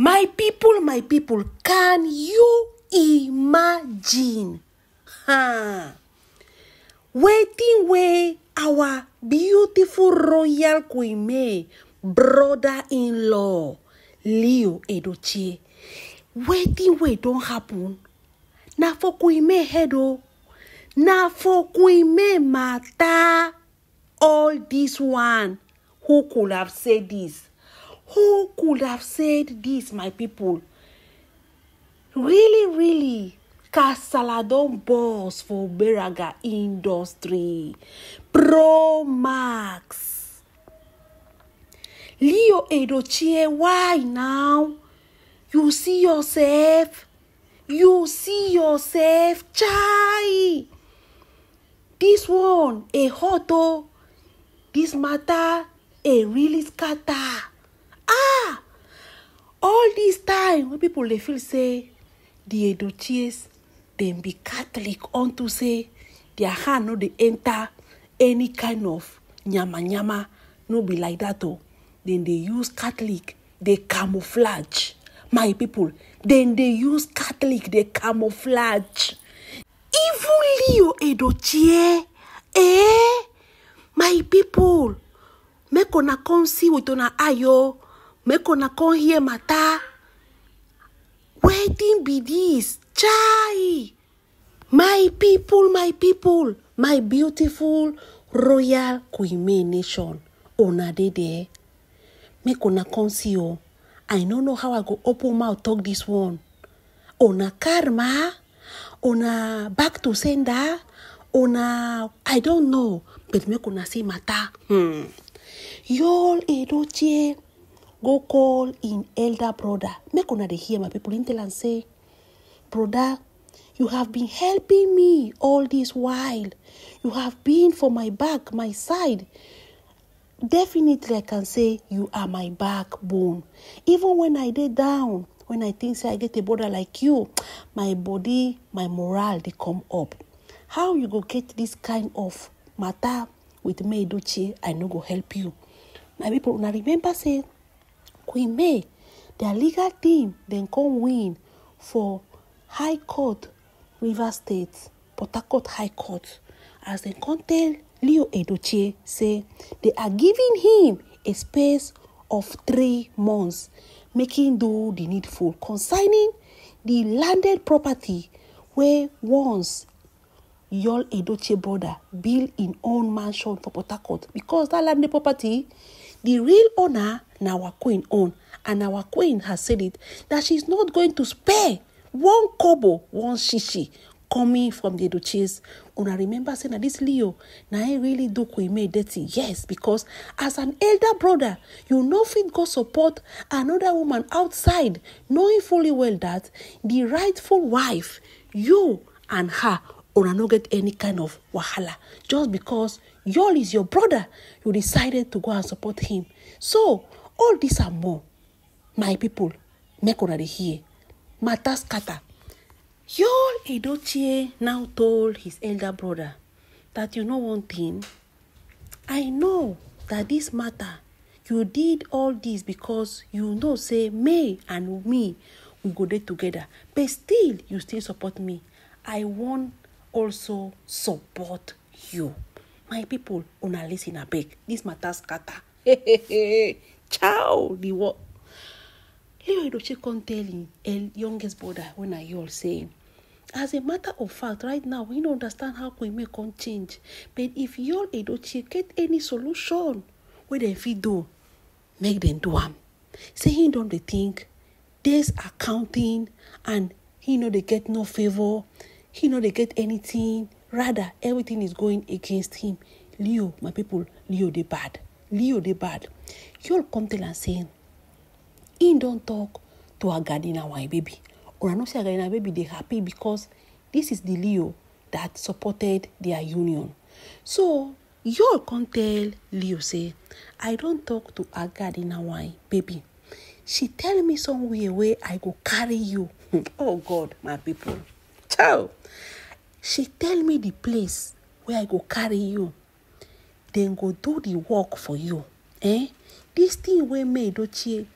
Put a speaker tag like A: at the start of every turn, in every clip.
A: My people, my people, can you imagine? Huh? Waiting way our beautiful royal queen May, brother-in-law, Leo Edochie. Waiting way don't happen. Na for queen May head oh. Na for queen May. All this one. Who could have said this? Who could have said this, my people? Really, really, Kasala don boss for Beraga industry. Pro Max. Leo Edochie, why now? You see yourself? You see yourself? Chai! This one, a hot oh. This matter, a really scatter. Ah! All this time, when people they feel say, the Edochies, dem be Catholic unto say, their hand no dey enter any kind of nyama, no be like that oh. Then they use Catholic, they camouflage. My people, then they use Catholic, they camouflage. Even Leo Edochie, eh? My people, make una come see with una eye oh. Make una come hear matter. Wetin be this? Chai! My people, my people, my beautiful royal May nation. Una dey there. Make una come see oh. I no know how I go open mouth talk this one. Una karma? Una back to sender? Una I don't know. But make una see matter. Hmm. Y'all Edochie go call in elder brother. Make una dey hear my people. Him tell say, brother, you have been helping me all this while. You have been for my back, my side. Definitely, I can say you are my backbone. Even when I dey down, when I think say I get a brother like you, my body, my morale, they come up. How you go get this kind of matter with me, Edochie? I no go help you. My people, now remember say Queen May, their legal team then come win for High Court, River State, Port Harcourt High Court, as they come tell Leo Edochie say they are giving him a space of three months, making do the needful concerning the landed property where once Yul Edochie brother build in own mansion for Port Harcourt. Because that landed property, the real owner na our queen own and our queen has said it that she's not going to spare one kobo, one shishi coming from the Edochies. Una remember saying that this Leo him really do May dirty. Yes, because as an elder brother, you no fit go support another woman outside, knowing fully well that the rightful wife, you and her una no get any kind of wahala just because Yul is your brother. You decided to go and support him. So all this and more. My people make una dey hear. Matter scatter. Yul Edochie now told his elder brother that you know one thing? I know that this matter you did all this because you know say me and me we go dey together. But still you still support me. I wan also support you my people una lis ten abeg this matter scatter. Ciao the war leo edochie come tell el eh, youngest brother na yul say as a matter of fact right now we don't understand how we make come change. But if yul edochie get any solution wey dem fit do make dem do am. Say him don dey think days are counting and he no they get no favour he no they get anything rather everything is going against him. Leo my people leo dey bad. Leo dey bad. Yul come tell am say him don talk to agadina my baby. Or una know say agadina baby dey happy because this is the leo that supported their union. So yul come tell leo say i don talk to agadina wine baby. She tell me somewhere wey i go carry you. Oh god my people. Ciao she tell me the place where i go carry you. Dem go do the work for you eh? This thing wey may edochie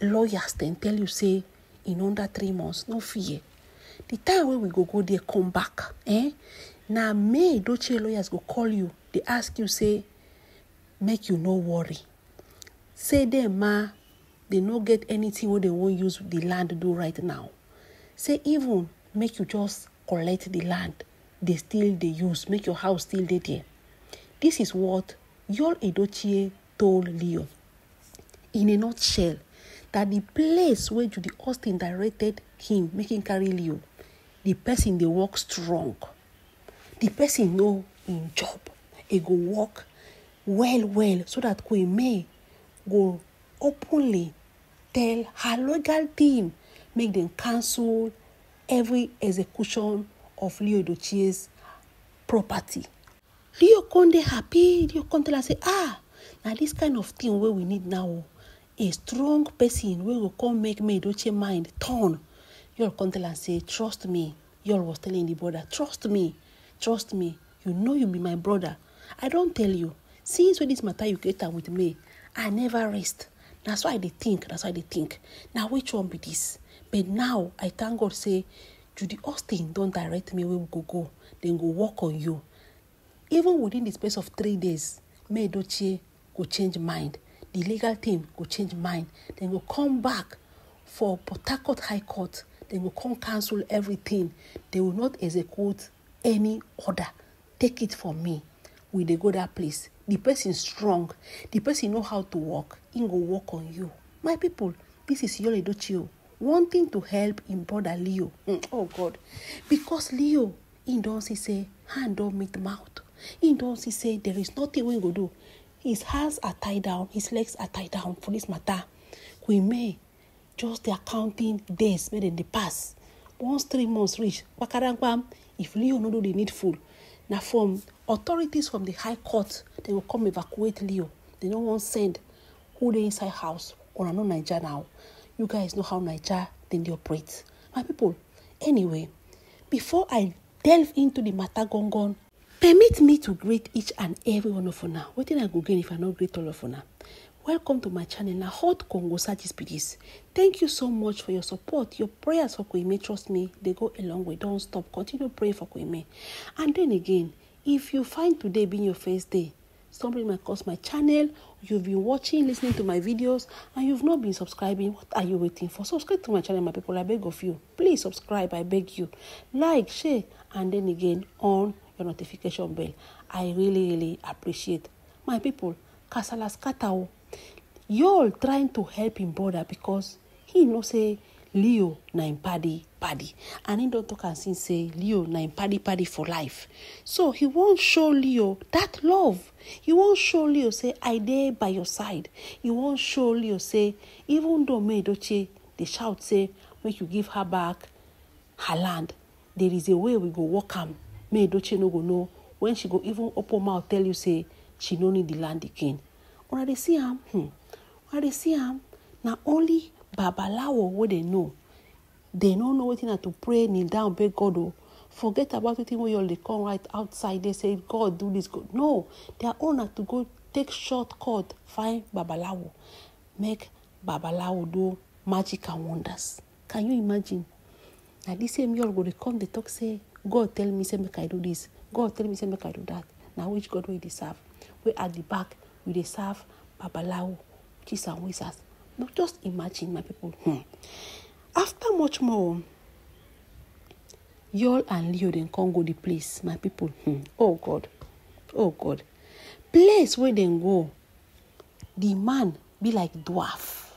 A: lawyers dem tell you say in under three months no fear. The time wey we go go there come back eh? Na may edochie lawyers go call you dey ask you say make you no worry. Say dem ma dey no get anything wey dem wan use the land do right now. Say even make you just collect the land dey still dey use make your house still dey there. This is what yul edochie told leo. In a nutshell that the place wey judy austin directed him make him carry leo the person dey work strong. The person know him job. E go work well well so that may go openly tell her legal team make dem cancel every execution of leo edochie's property. Leo Conde happy. Leo Conde tell say ah now this kind of thing wey we need now a strong person wey go come make me edochie mind turn. Yul come tell am say trust me. Yul was telling the brother trust me trust me. You know you be my brother. I don tell you since wey this matter you get with me i never rest. So i dey think so i dey think. Na which one be this but now i thank god say judy austin don direct me where we go go. Dem go work on you. Even within the space of three days may edochie go change mind. The legal team go change mind. Dem go come back for port harcourt high court. Dem go come cancel everything. They will not execute any order. Take it from me. We dey go that place. The person strong. The person know how to work. Him go work on you. My people this is yul edochie o wanting to help him brother leo. Mm, oh god. Because leo him don see say hand don meet mouth. Him don see say there is nothing wey go do. His hands are tied down his legs are tied down for this matter. Queen may just dey accounting days make dem dey pass. Once three months reach kpakarankpam if leo no do the needful na from authorities from the high court dem go come evacuate leo. Dem no wan send who dey inside house una know naija now you guys know how naija then they operate. My people anyway before i delve into the matter gangan permit me to greet each and every one of you now. What wetin i go gain if I not greet all of you now? welcome to my channel. Na hot congo this. Thank you so much for your support. Your prayers for queen may trust me they go a long way. Don't stop. Continue praying for queen may and then again if you find today being your first day stumbling across my channel you've been watching listening to my videos and you've not been subscribing what are you waiting for? Subscribe to my channel my people i beg of you. Please subscribe i beg you. Like share and then again on your notification bell. I really really appreciate. My people kasala scatter yul trying to help him brother because he know say leo na him paddy paddy. And he don talk am since say leo na him paddy paddy for life. So he wan show leo that love. He wan show leo say i dey by your side. He wan show leo say even though may edochie dey shout say make you give her back her land. There is a way we go work am. May edochie no go know. When she go even open mouth tell you say she no need the land again. Una dey see am? Hmm. Una dey see am? Na only babalawo wey dey know? Dey no know wetin na to pray kneel down beg god o forget about wetin wey you dey come right outside dey say god do this god no their own na to go take short cut find babalawo make babalawo do magic and wonders. Can you imagine? Na this same yul go dey come dey talk say god tell me say make i do this. God tell me say make i do that. Na which god wey you dey serve? Wey at the back you dey serve babalawo witches and wizards no just imagine my people. Hmm. after much more yall and leo dem come go the place my people. Hmm. oh god. Oh god. Place wey dem go the man be like dwarf.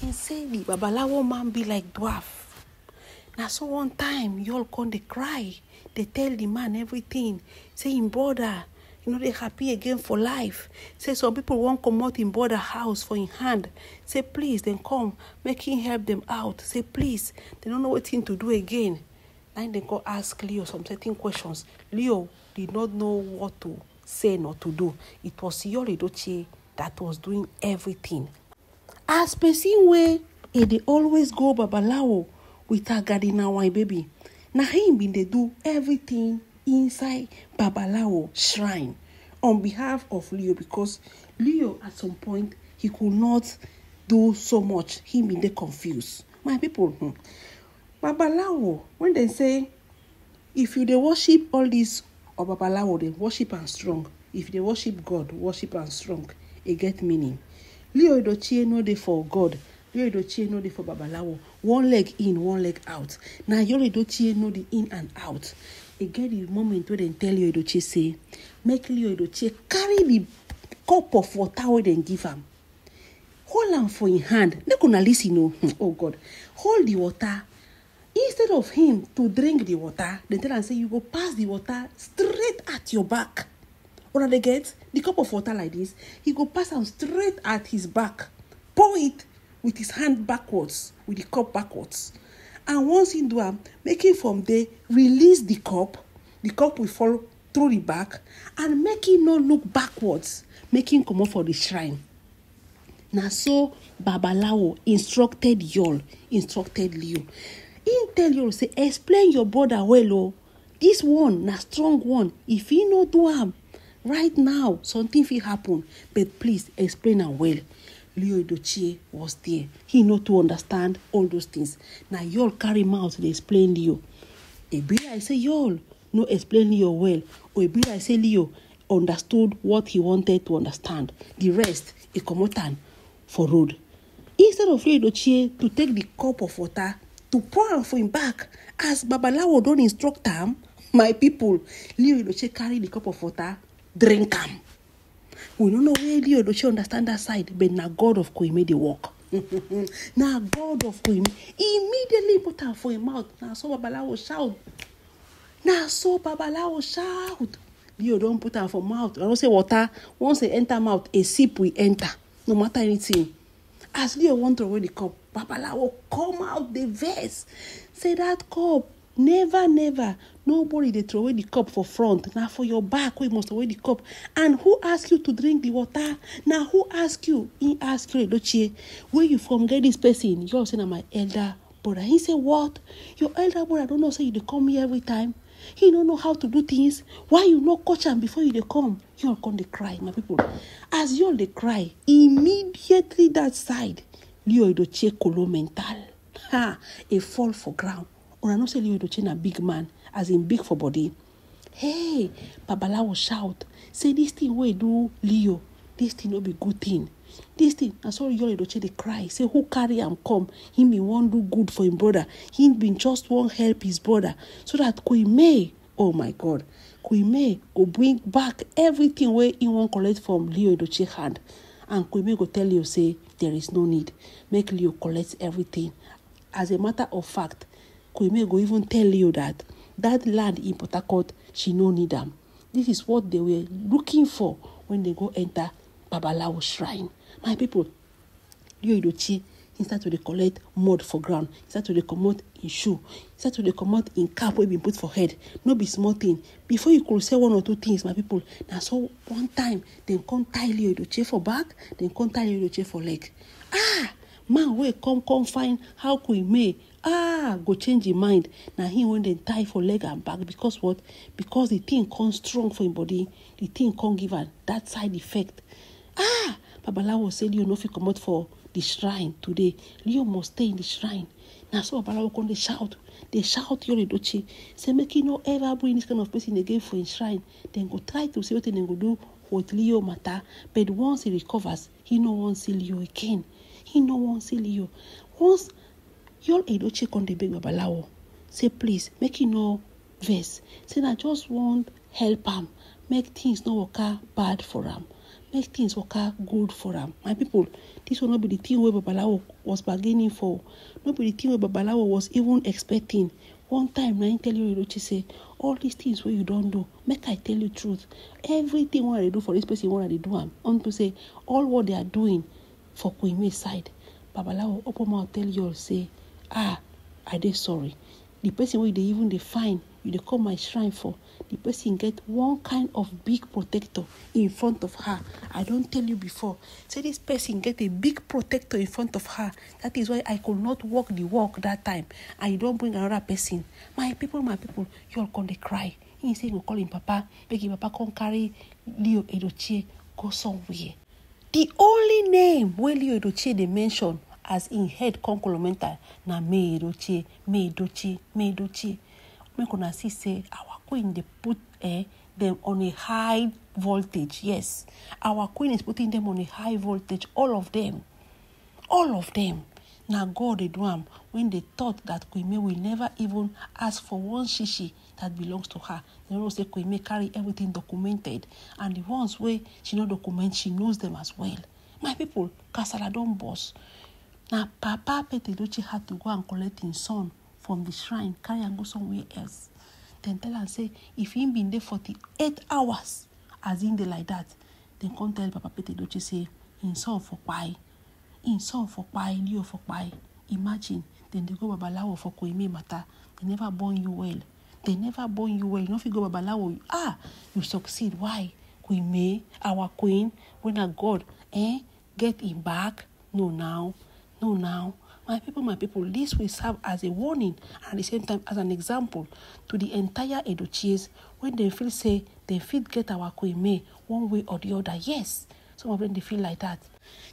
A: Him say the babalawo man be like dwarf. Na so one time yall come dey cry. Dey tell the man everything. Say him brother e no dey happy again for life. Say some people wan comot him brother house for him hand. Say please dem come. Make him help dem out. Say please. Dem no know wetin to do again. Him dem go ask leo some certain questions. Leo did not know what to say nor to do. It was yul edochie that was doing everything. As person wey e dey always go babalawo with her gardener wine baby? Na him bin do everything inside babalawo shrine on behalf of leo because leo at some point he could not do so much. Him bin dey confused. My people hmm, babalawo when dem say if you dey worship all these or babalawo dey worship am strong if dey worship god worship am strong e get meaning. Leo edochie no dey for god. Leo edochie no dey for babalawo one leg in one leg out. Na leo edochie no dey in and out e get the moment wey dem tell leo edochie say make leo edochie carry the cup of water wey dem give am hold am for im hand. Make una lis ten o hmm, oh god. Hold the water. Instead of him to drink the water dem tell am say you go pass the water straight at your back. Una dey get the cup of water like this. He go pass am straight at his back. Pour it with his hand backwards with the cup backwards and once he do am make him from there release the cup. The cup will fall through the back. And make him no look backwards. Make him comot for the shrine. Na so babalawo instructed yall instructed leo him tell yall say explain your brother well o this one na strong one. If he no do am right now something fit happen. But please explain am well leo edochie was there. He no too understand all those things. Na yall carry mouth dey explain leo. E like say yall no explain leo well. Or e like say leo understood what he wanted to understand. The rest e comot am for road. Instead of leo edochie to take the cup of water to pour am for him back as babalawo don instruct am my people leo edochie carry the cup of water drink am we no know where leo edochie understand that side but now god of queen may dey work. Now god of queen may immediately put her for him mouth. Na so babalawo shout. Na so babalawo shout. Leo don't put her for mouth. I don't say water. Once e enter mouth a sip will enter. No matter anything. As leo wan throw away the cup babalawo come out the vex say that cup never never. Nobody dey throw away the cup for front. Na for your back wey you must away the cup. And who ask you to drink the water? Na who ask you? He ask you edochie where you from? Get this person. You all say na my elder brother. He say what? Your elder brother don know say you dey come here every time. He no know how to do things. Why you no coach am before you dey come? You all come dey cry my people. As you all dey cry immediately that side leo edochie kolo mental. Ha! E fall for ground una say leo edochie na big man as in big for body. Hey babalawo shout. Say this thing wey do leo this thing no be good thing. This thing na so leo edochie dey cry. Say who carry am come? Him bin wan do good for him brother. Him bin just wan help his brother. So that queen may oh my god queen may go bring back everything wey him wan collect from leo edochie hand. And queen may go tell leo say there is no need. Make leo collect everything. As a matter of fact koime go even tell leo that that land in port harcourt she no need am. This is what they were looking for when they go enter babalawo shrine. My people leo edochie he start to dey collect mud for ground he start to dey comot him shoe he start to dey comot him cap wey bin put for head. No be small thing. Before you go say one or two things my people na so one time dem come tie leo edochie for back dem come tie leo edochie for leg. Ah! Man wey come come find how koime ah go change him mind. Na him wey dem tie for leg and back. Because what? Because the thing come strong for him body. The thing come give am that side effect. Ah babalawo say leo no fit comot for the shrine today. Leo must stay in the shrine. Na so babalawo come dey shout. Dey shout yori edochie say make he no ever bring this kind of person again for him shrine. Dem go try to see wetin dem go do with leo matter. But once he recovers he no wan see leo again. He no wan see leo. Once yul edochie come dey beg babalawo. Say please make he no vex. Say na just wan help am make things no waka bad for am make things waka good for am my people this one no be the thing wey babalawo was bargaining for. No be the thing wey babalawo was even expecting. One time na him tell yul edochie say all these things wey you don do make i tell you truth. Everything wey i dey do for this person wey i dey do am unto say all what they are doing for koime side. Babalawo open mouth tell yul say ah i dey sorry? The person wey you dey even dey find you dey come my shrine for the person get one kind of big protector in front of her. I don tell you before say this person get a big protector in front of her. That is why i could not walk the walk that time. And you don bring another person. My people my people you all come dey cry. Him say he go call him papa make him papa come carry leo edochie go somewhere. The only name wey leo edochie dey mention as im head come na may may edochie may edochie make una see say our queen dey put eh, them on a high voltage yes. Our queen is putting them on a high voltage all of them. All of them. Na god dey do am when they thought that queen may will never even ask for one shishi that belongs to her they know say queen may carry everything documented. And the ones wey she no document she knows them as well. My people kasala don burst na papa pete edochie had to go and collect him son from the shrine carry am go somewhere else. Dem tell am say if him bin dey forty-eight hours as him dey like that dem come tell papa pete edochie say him son for kpai him son for kpai leo for kpai imagine dem dey go babalawo for koime matter they never born you well. They never born you well. You no fit go babalawo ah you succeed. Why? May our queen wey na god eh, get him back. No now no now my people my people this will serve as a warning and at the same time as an example to the entire edochies when they feel say they feel get our may one way or the other. Yes some of them they feel like that.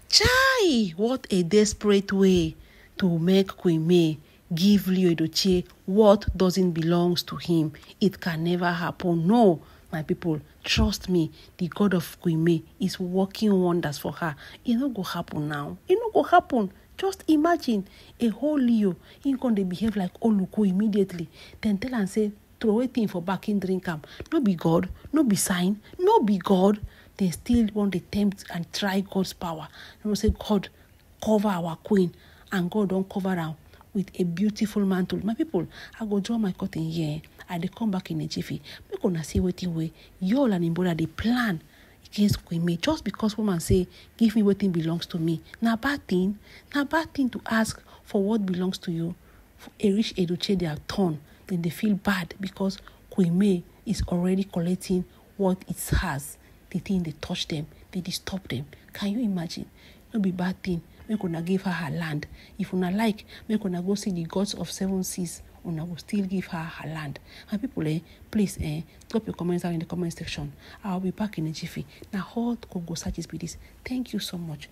A: Chai what a desperate way to make may give leo edochie what doesn't belong to him. It can never happen. No my people trust me the god of may is working wonders for her. It no go happen now. It no go happen just imagine a whole leo him come dey behave like oluko immediately. Then tell am say throway thing for back him drink am. No be god no be sign no be god. Dem still wan dey tempt and try god's power. Know say god cover our queen. And god don cover am with a beautiful mantle. My people i go draw my curtain here. I dey come back in a jiffy. Make una see wetin wey yul and im brother dey plan against may just because woman say give me wetin belongs to me. Na bad thing na bad thing to ask for what belongs to you. A rich edochie their turn then they feel bad because may is already collecting what it has. The thing dey touch them dey disturb them. Can you imagine? No be bad thing. Make una give her her land. If una like make una go see the gods of seven seas una go still give her her land. My people eh please eh drop your comments down in the comment section. I will be back in a jiffy. Na hot congo searches be this. Thank you so much